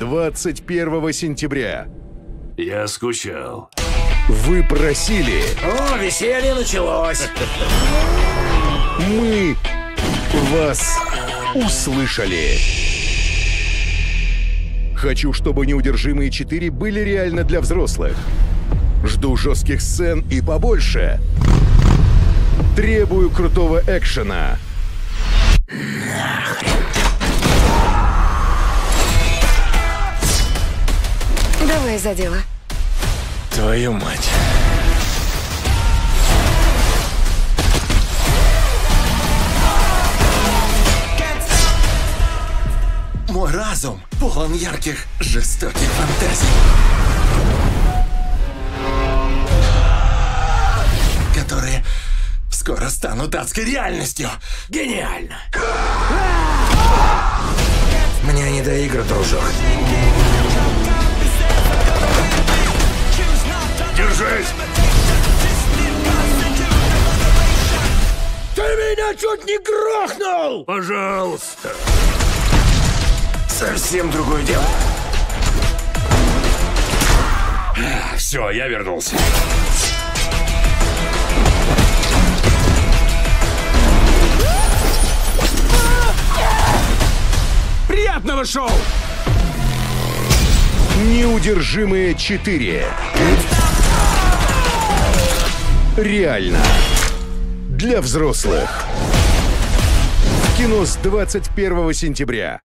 21 сентября. Я скучал. Вы просили, О, веселье началось. мы вас услышали. Хочу, чтобы неудержимые 4 были реально для взрослых. Жду жестких сцен и побольше. Требую крутого экшена. Давай за дело. Твою мать. Мой разум полон ярких, жестоких фантазий. Которые скоро станут адской реальностью. Гениально. Мне не до игр, дружок. Ты меня чуть не грохнул! Пожалуйста! Совсем другое дело. Все, я вернулся. Приятного шоу! Неудержимые 4. Реально. Для взрослых. Кино с 21 сентября.